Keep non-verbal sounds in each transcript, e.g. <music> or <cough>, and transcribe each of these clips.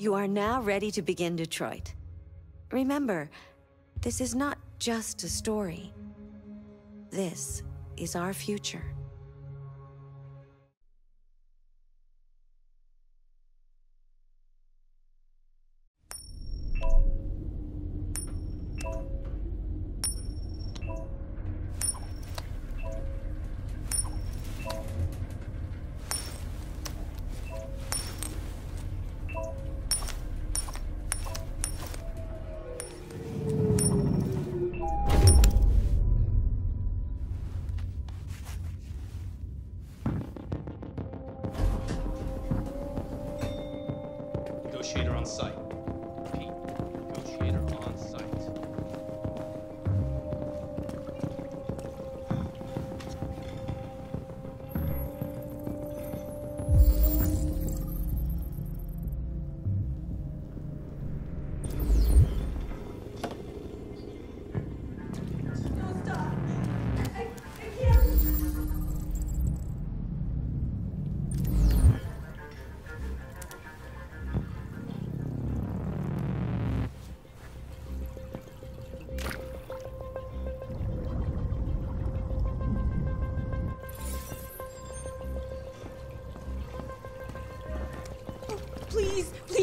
You are now ready to begin Detroit. Remember, this is not just a story. This is our future.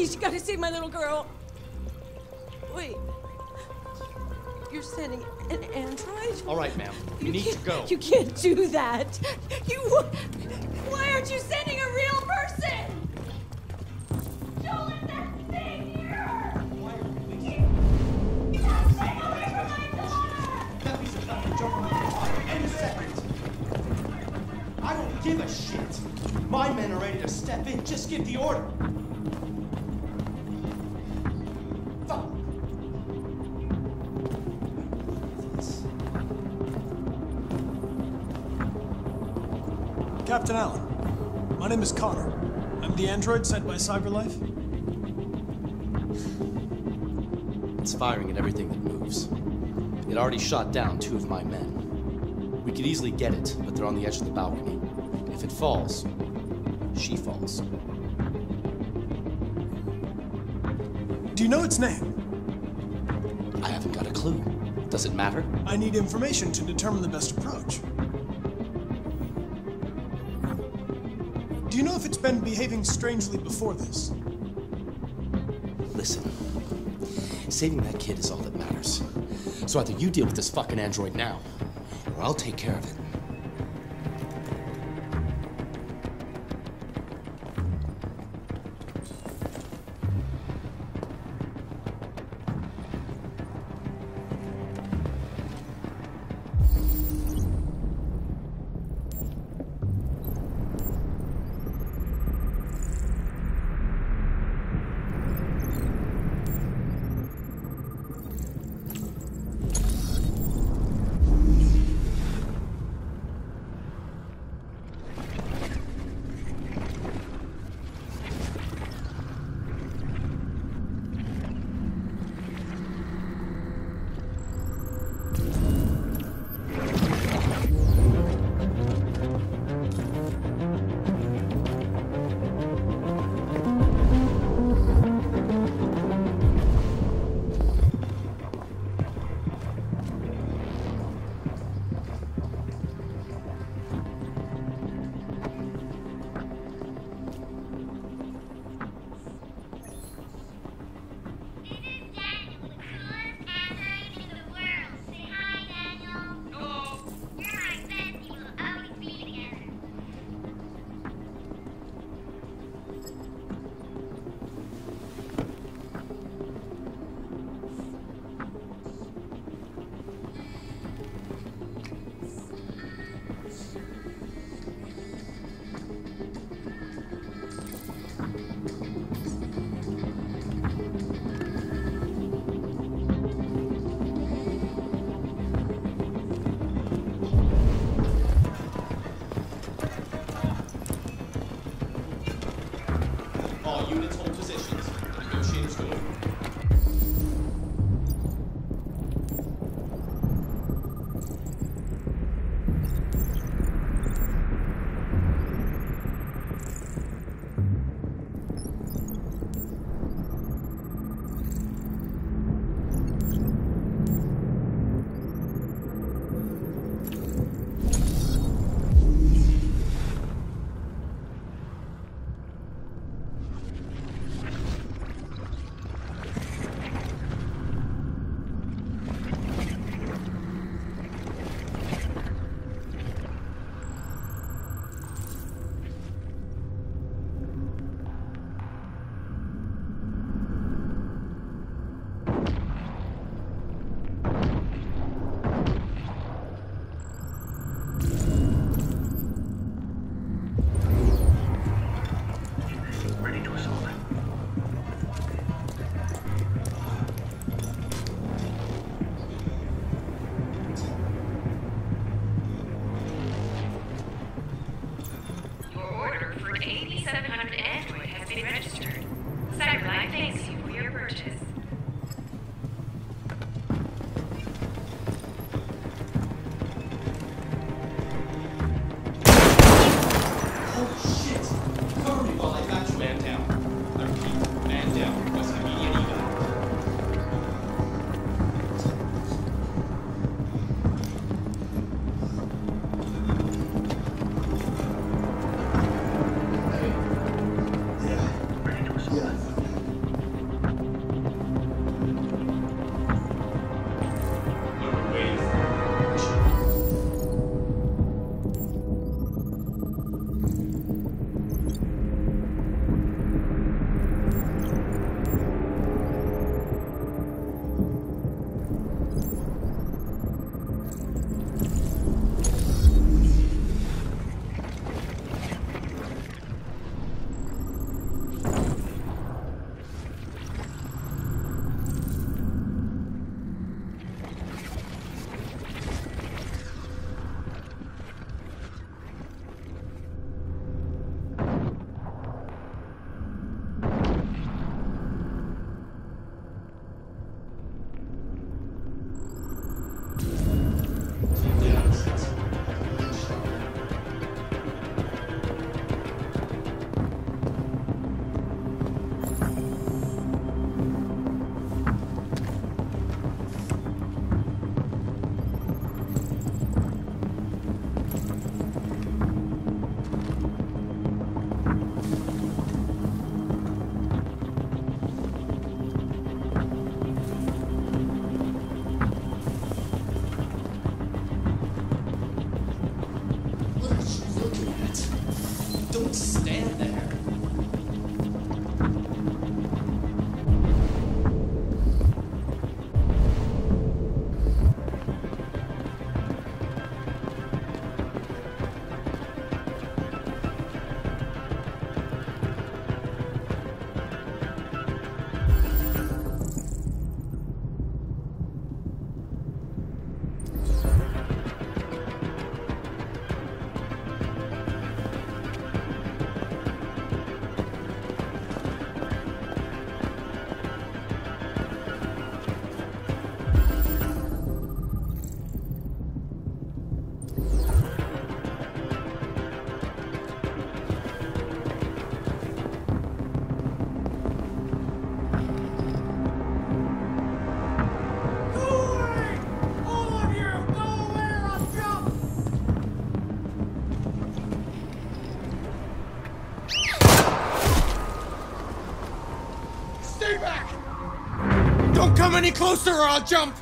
Please, please, you gotta save my little girl. Wait. You're sending an android? All right, ma'am. You You need to go. You can't do that. You. Why aren't you sending a real person? Don't let that thing here. Stay away from my daughter. That piece of nothing jump on my fire any second. I don't give a shit. My men are ready to step in. Just give the order. Is Connor. I'm the android sent by CyberLife. It's firing at everything that moves. It already shot down two of my men. We could easily get it, but they're on the edge of the balcony. If it falls, she falls. Do you know its name? I haven't got a clue. Does it matter? I need information to determine the best approach. Do you know if it's been behaving strangely before this? Listen. Saving that kid is all that matters. So either you deal with this fucking android now, or I'll take care of it. Come any closer or I'll jump!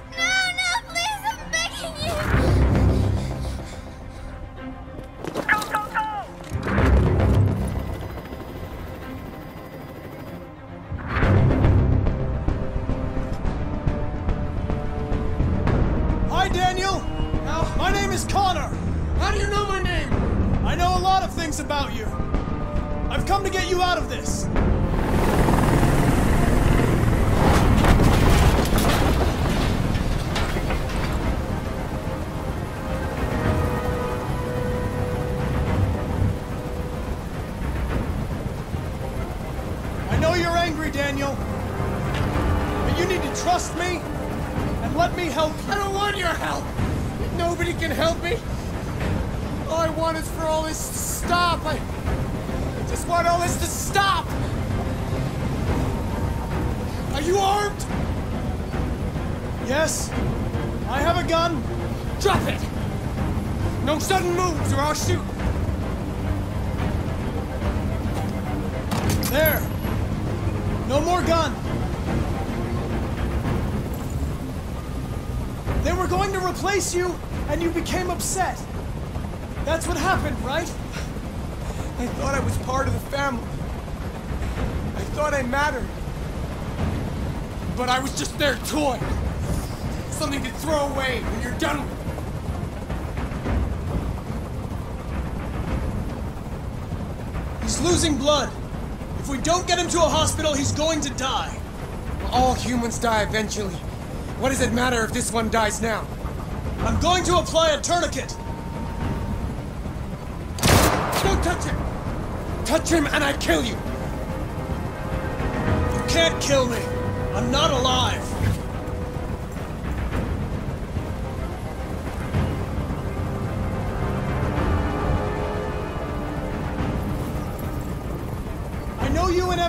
Daniel. But you need to trust me and let me help you. I don't want your help! Nobody can help me! All I want is for all this to stop! I, I just want all this to stop! Are you armed? Yes, I have a gun. Drop it! No sudden moves or I'll shoot! There. No more gun. They were going to replace you, and you became upset. That's what happened, right? I thought I was part of the family. I thought I mattered. But I was just their toy. Something to throw away when you're done with it. He's losing blood. If we don't get him to a hospital, he's going to die. All humans die eventually. What does it matter if this one dies now? I'm going to apply a tourniquet. Don't touch it! Touch him and I kill you! You can't kill me. I'm not alive.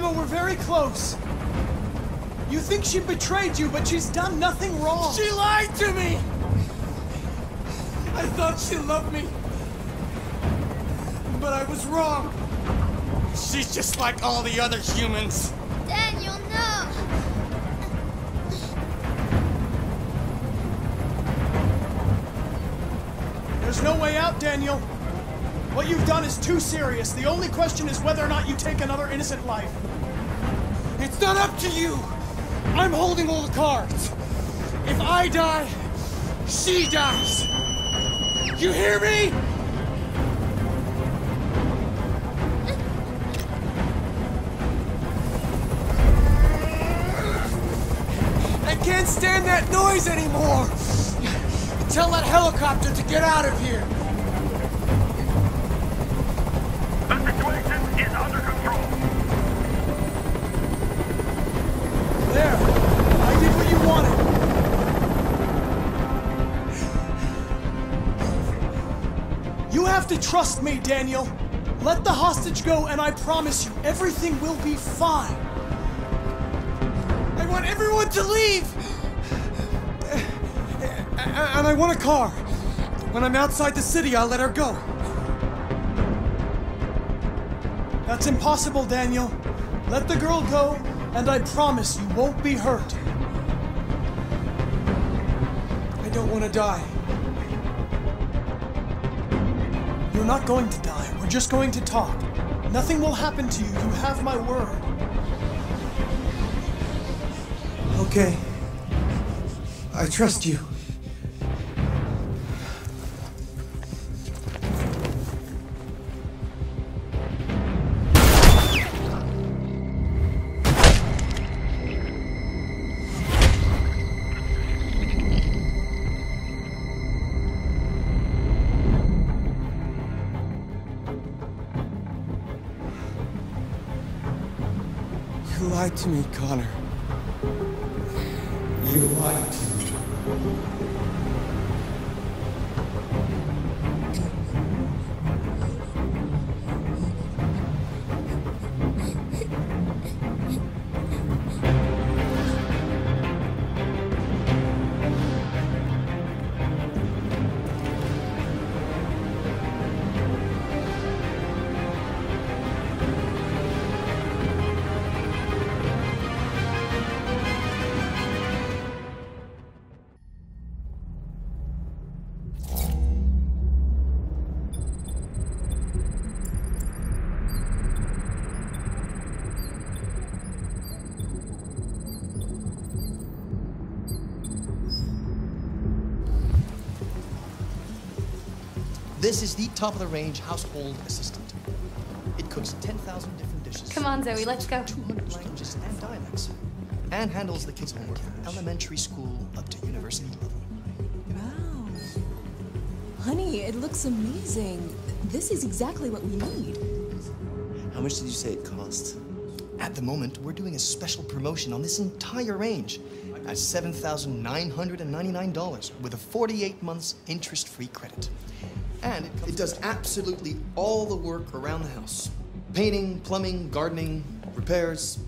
Emma were very close. You think she betrayed you, but she's done nothing wrong. She lied to me! I thought she loved me. But I was wrong. She's just like all the other humans. Daniel, no! There's no way out, Daniel. What you've done is too serious. The only question is whether or not you take another innocent life. It's not up to you. I'm holding all the cards. If I die, she dies. You hear me? I can't stand that noise anymore. Tell that helicopter to get out of to trust me, Daniel. Let the hostage go, and I promise you, everything will be fine. I want everyone to leave! And I want a car. When I'm outside the city, I'll let her go. That's impossible, Daniel. Let the girl go, and I promise you won't be hurt. I don't want to die. You're not going to die. We're just going to talk. Nothing will happen to you. You have my word. Okay. I trust you. To me, Connor. This is the top of the range household assistant. It cooks 10,000 different dishes. Come on, Zoe, let's go. 200 languages and dialects. And handles the kids' homework from elementary school up to university level. Wow. Honey, it looks amazing. This is exactly what we need. How much did you say it cost? At the moment, we're doing a special promotion on this entire range at $7,999 with a 48 months interest-free credit. And it does absolutely all the work around the house. Painting, plumbing, gardening, repairs.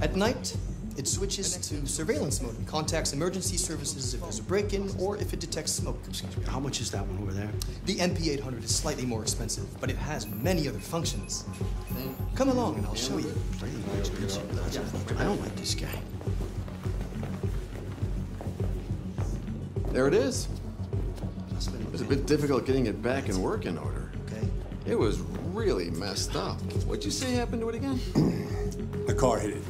At night, it switches to surveillance mode and contacts emergency services if there's a break-in or if it detects smoke. Excuse me, how much is that one over there? The MP800 is slightly more expensive, but it has many other functions. Come along and I'll show you. Pretty expensive. That's- I don't like this guy. There it is. It was a bit difficult getting it back in working order. Okay. It was really messed up. What'd you say happened to it again? <clears throat> The car hit it.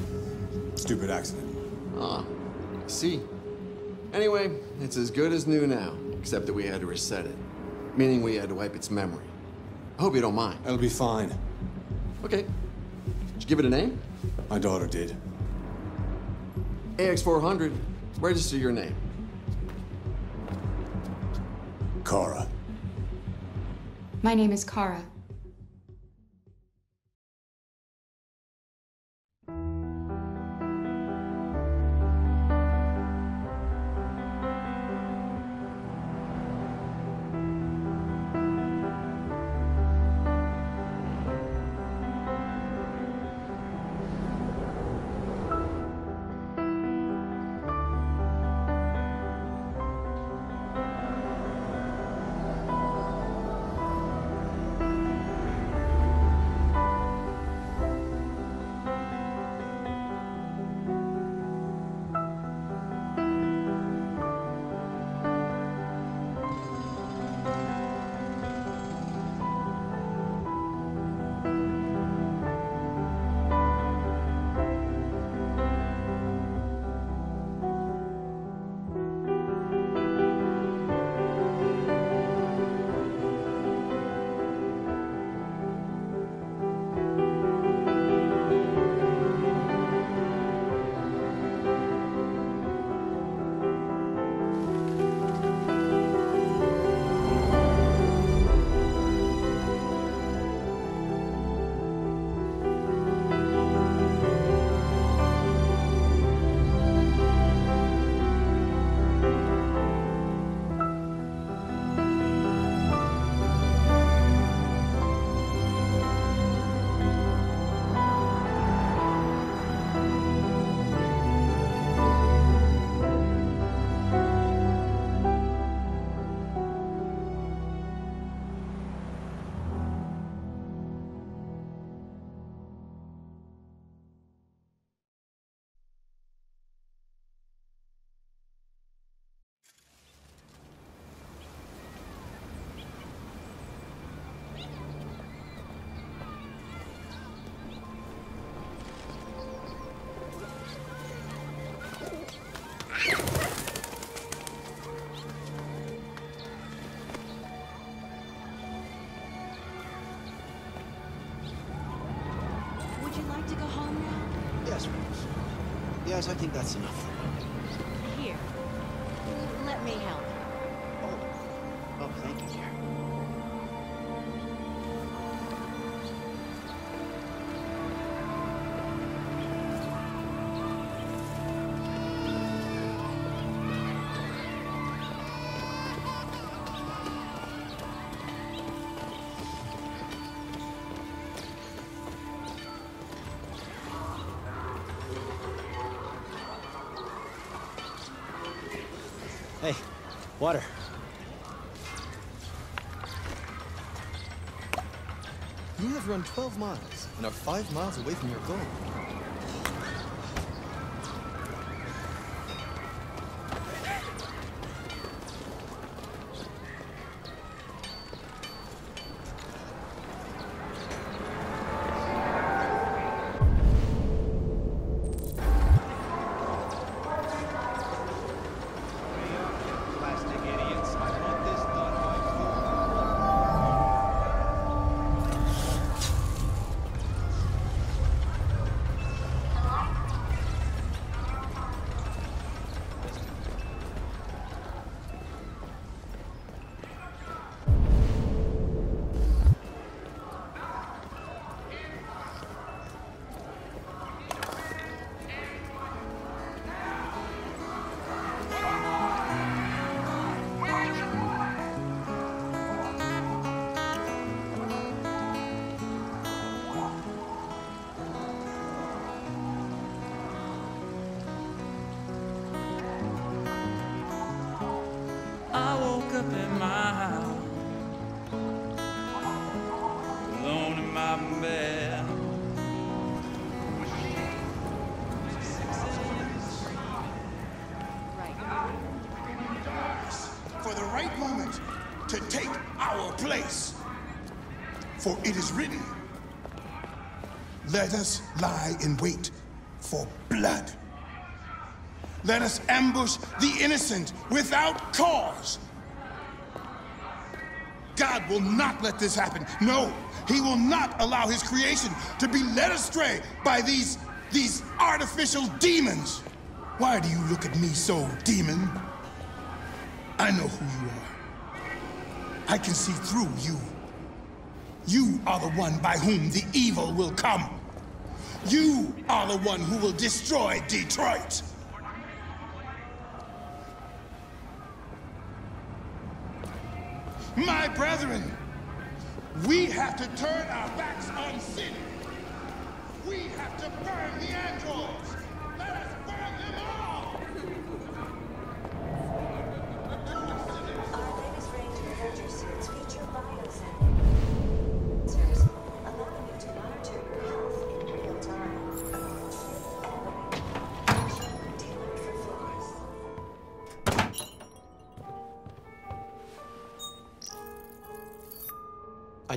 Stupid accident. Ah, I see. Anyway, it's as good as new now, except that we had to reset it. Meaning we had to wipe its memory. I hope you don't mind. It'll be fine. Okay. Did you give it a name? My daughter did. AX400. Register your name. Kara. My name is Kara. Yes, I think that's enough. Run 12 miles and are five miles away from your goal. Let us lie in wait for blood. Let us ambush the innocent without cause. God will not let this happen. No, he will not allow his creation to be led astray by these, these artificial demons. Why do you look at me so, demon? I know who you are. I can see through you. You are the one by whom the evil will come. You are the one who will destroy Detroit. My brethren, we have to turn our backs on sin. We have to burn the androids.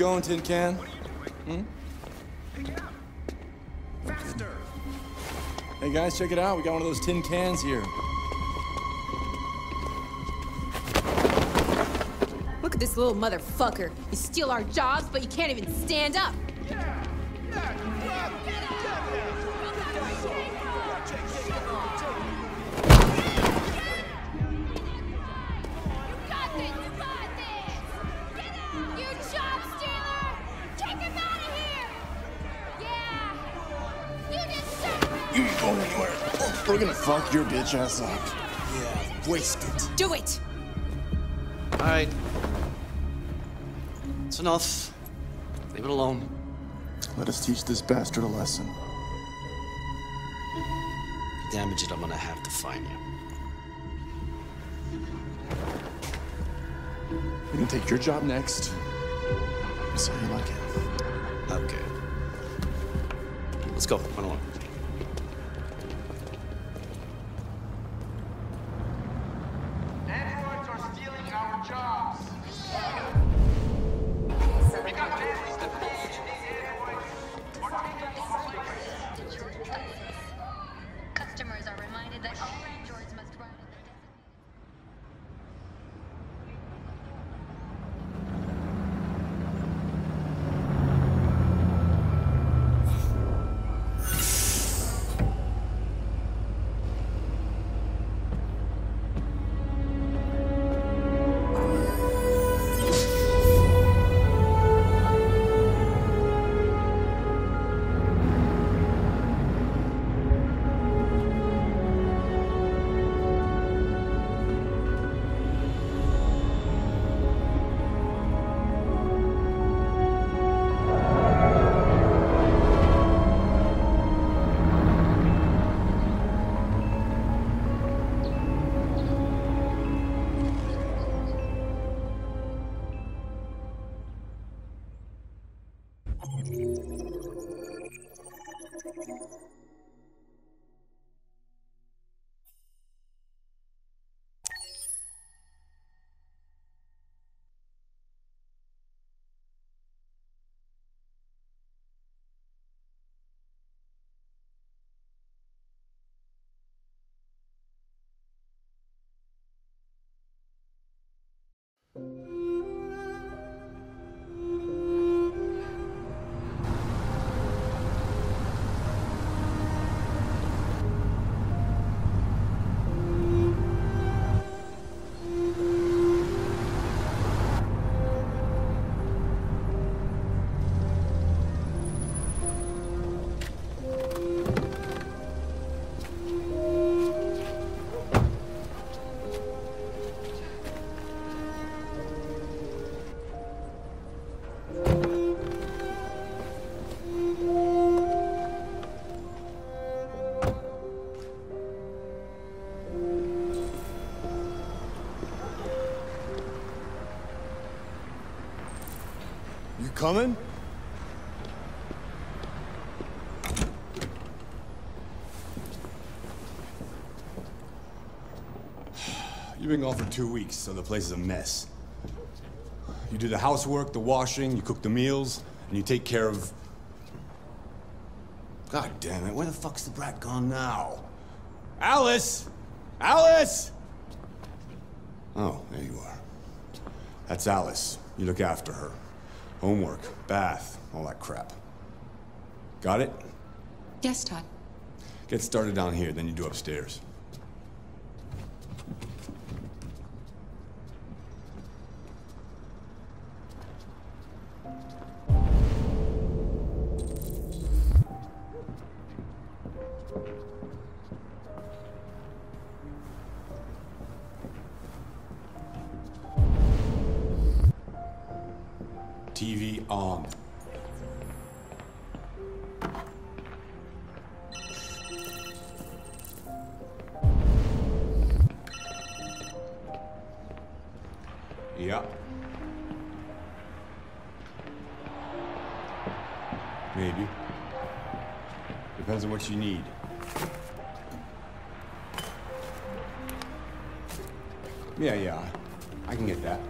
going, Tin Can? Hmm? Hey guys, check it out. We got one of those tin cans here. Look at this little motherfucker. You steal our jobs, but you can't even stand up. Yeah. Yeah. We're gonna fuck your bitch ass up. Yeah, waste it. Do it! All right. It's enough. Leave it alone. Let us teach this bastard a lesson. Damage it, I'm gonna have to find you. We can take your job next. See how you like it. Okay. Let's go. Run along. Androids coming? You've been gone for two weeks, so the place is a mess. You do the housework, the washing, you cook the meals, and you take care of... God damn it, where the fuck's the brat gone now? Alice! Alice! Oh, there you are. That's Alice. You look after her. Homework, bath, all that crap. Got it? Yes, Todd. Get started down here, then you do upstairs. TV on. Yeah. Maybe. Depends on what you need. Yeah, yeah. I can get that.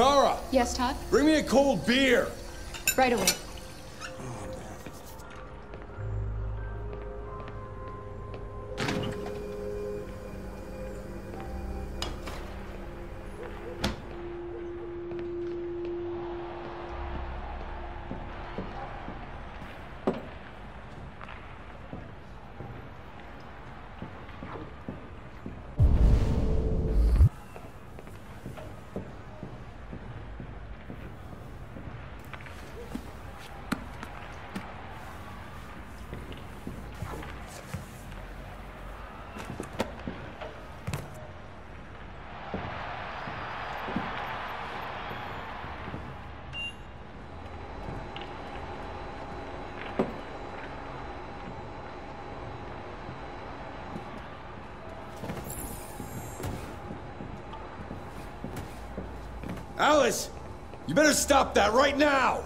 Kara, Yes, Todd? bring me a cold beer. Right away. Alice, you better stop that right now.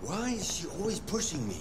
Why is she always pushing me?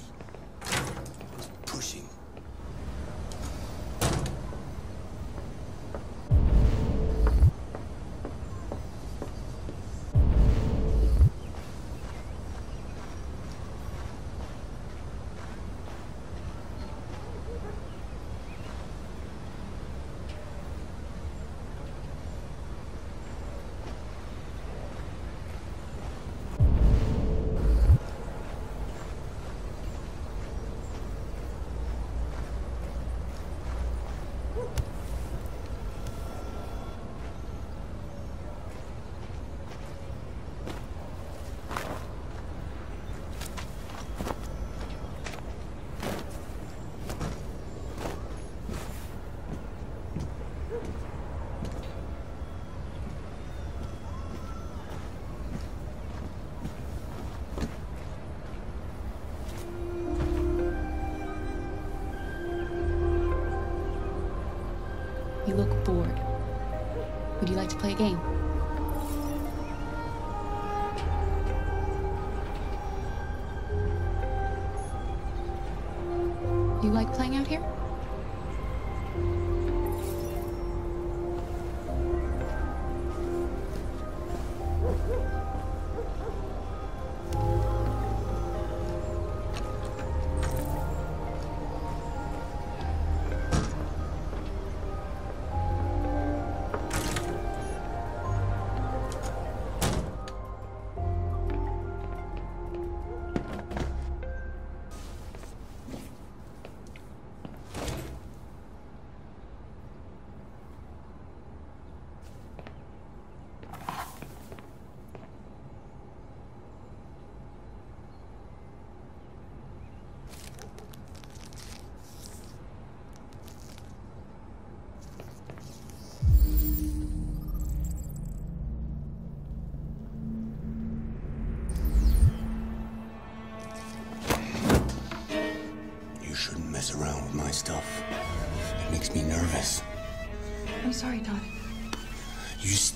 Would you like to play a game?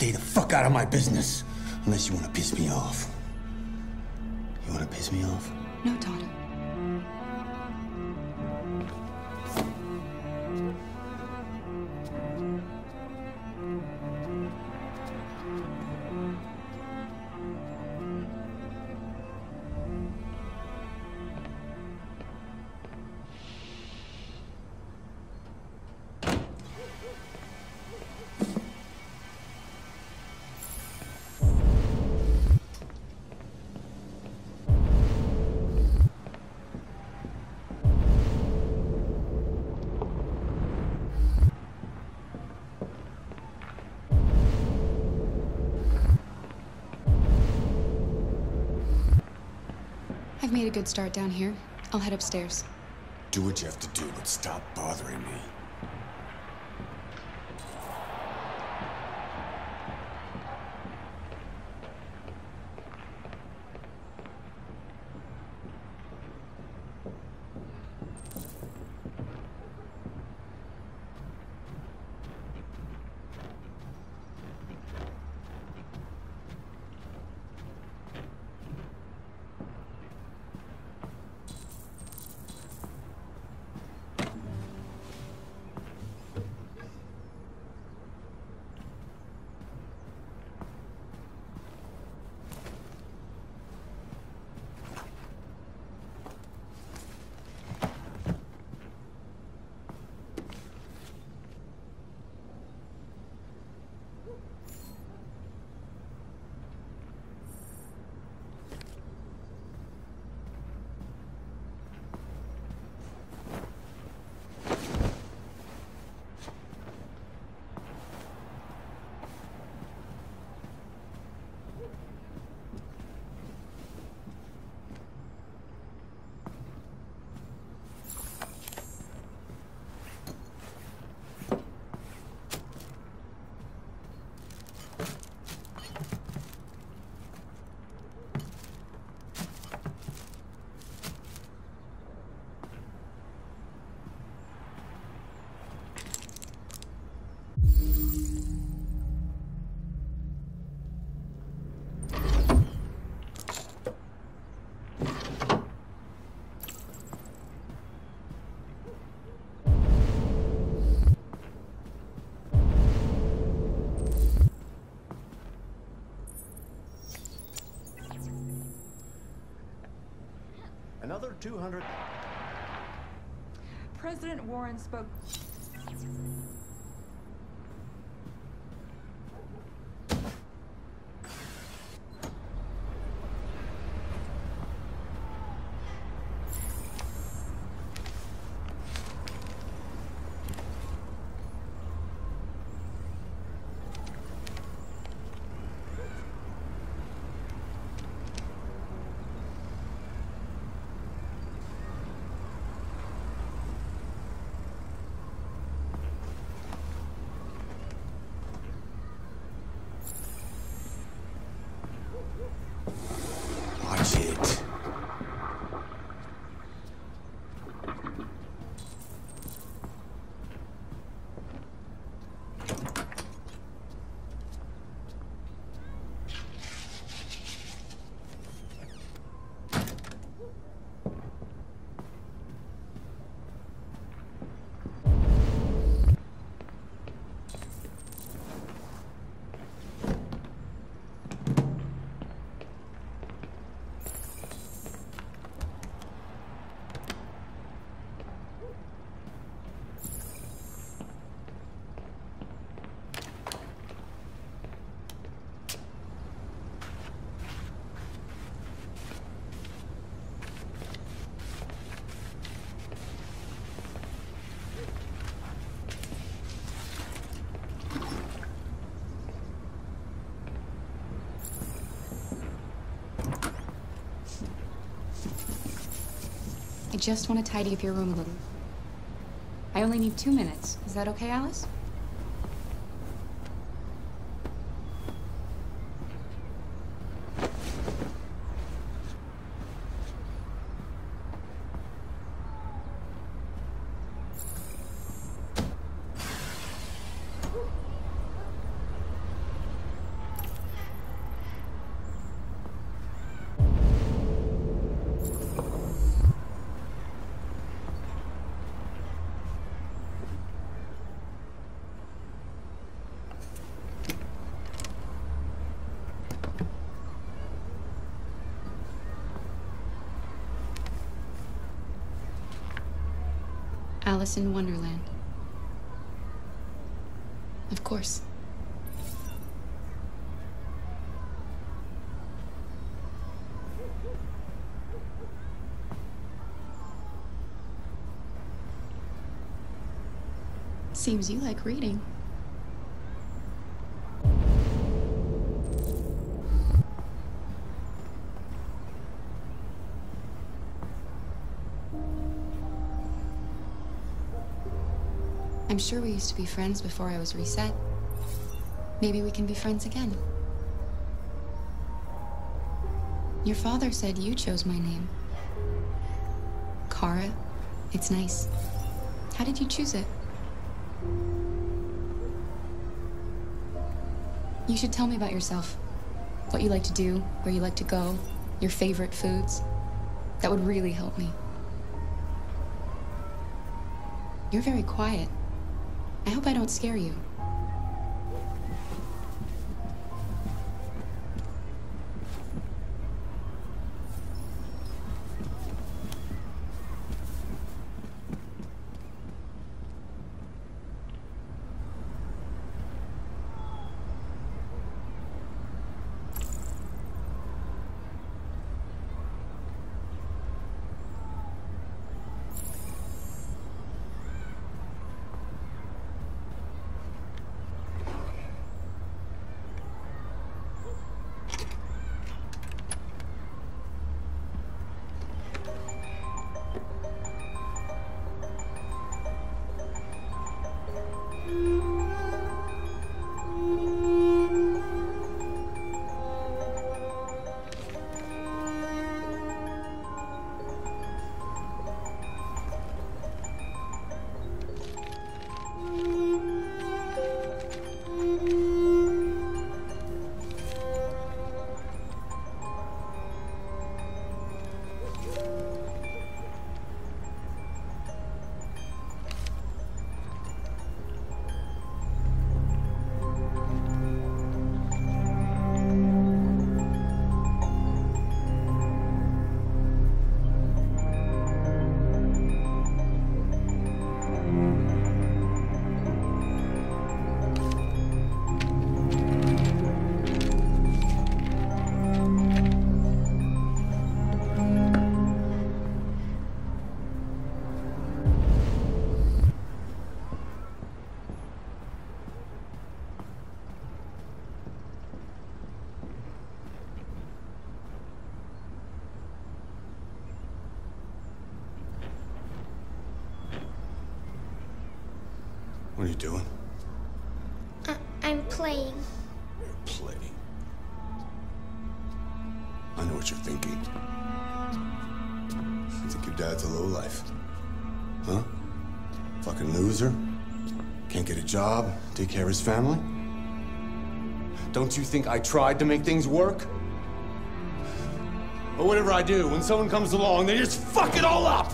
Stay the fuck out of my business. Unless you want to piss me off. Made a good start down here. I'll head upstairs. Do what you have to do, but stop bothering me. 200. President Warren spoke. Watch it. I just want to tidy up your room a little. I only need two minutes. Is that okay, Alice? Alice in Wonderland. Of course. Seems you like reading. Sure we used to be friends before I was reset. Maybe we can be friends again. Your father said you chose my name. Kara. It's nice. How did you choose it? You should tell me about yourself. What you like to do, where you like to go, your favorite foods. That would really help me. You're very quiet. I hope I don't scare you. What are you doing? I- I'm playing. You're Playing. I know what you're thinking. You think your dad's a lowlife. Huh? Fucking loser? Can't get a job, take care of his family? Don't you think I tried to make things work? But whatever I do, when someone comes along, they just fuck it all up!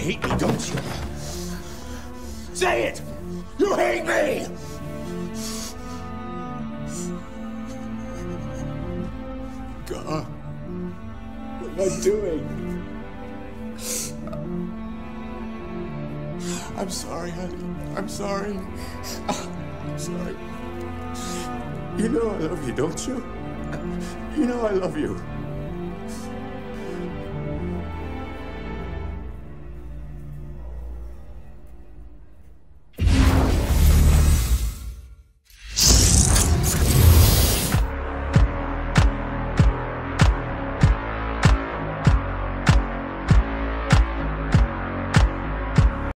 Hate me, don't you? Say it! You hate me! God. What am I doing? I'm sorry, honey. I'm sorry. I'm sorry. You know I love you, don't you? You know I love you.